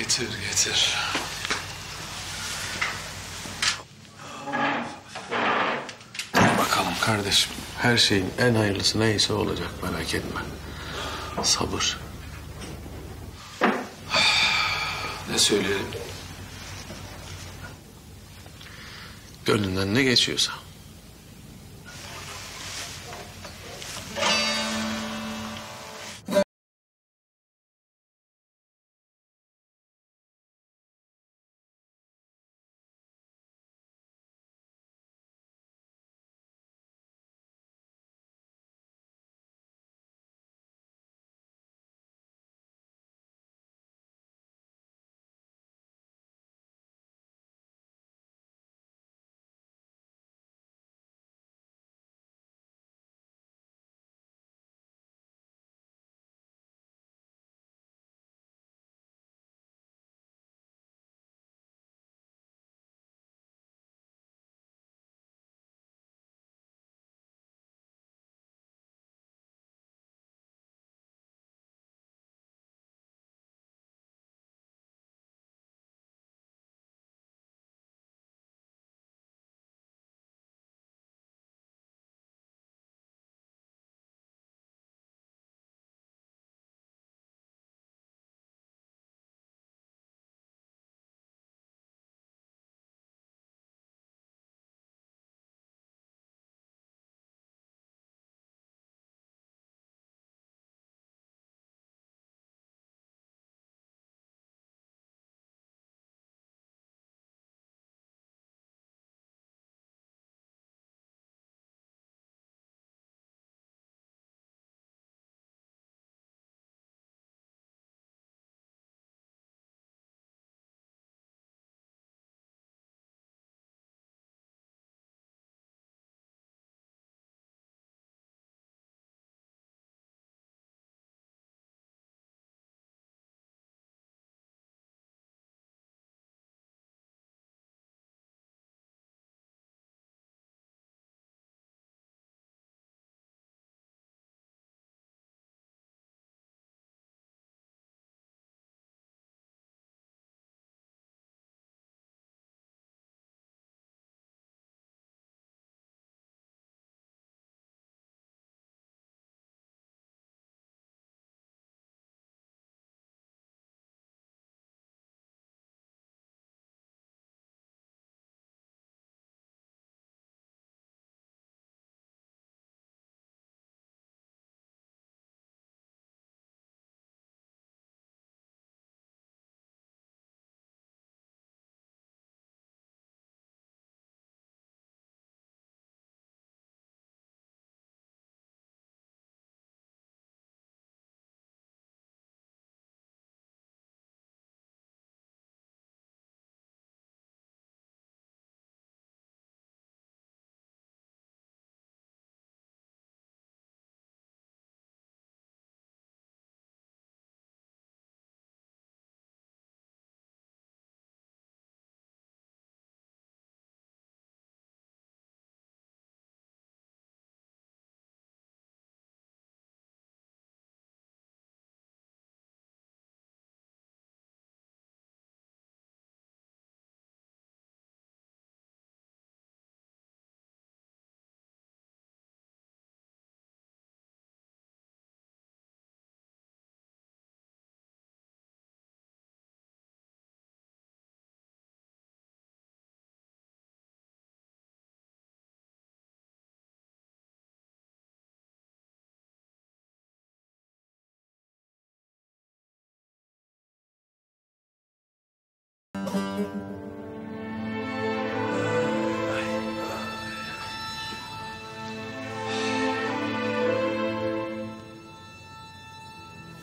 Getir getir. Bakalım kardeşim. Her şeyin en hayırlısı neyse olacak merak etme. Sabır. Ne söyleyelim? Gönlünden ne geçiyorsa.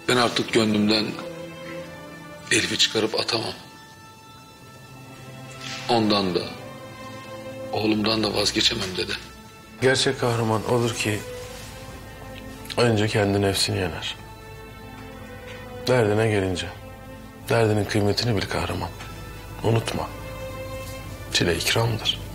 Ben artık gönlümden Elif'i çıkarıp atamam. Ondan da oğlumdan da vazgeçemem dedi. Gerçek kahraman olur ki önce kendi nefsini yener. Derdine gelince derdinin kıymetini bil kahraman. Unutma. Çile ikramdır.